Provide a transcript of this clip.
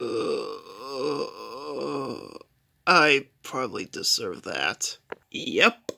Uh, I probably deserve that. Yep.